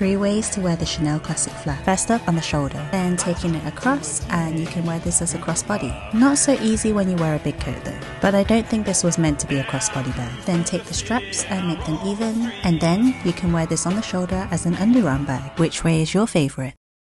Three ways to wear the Chanel Classic flap. First up on the shoulder, then taking it across and you can wear this as a crossbody. Not so easy when you wear a big coat though, but I don't think this was meant to be a crossbody bag. Then take the straps and make them even and then you can wear this on the shoulder as an underarm bag. Which way is your favourite?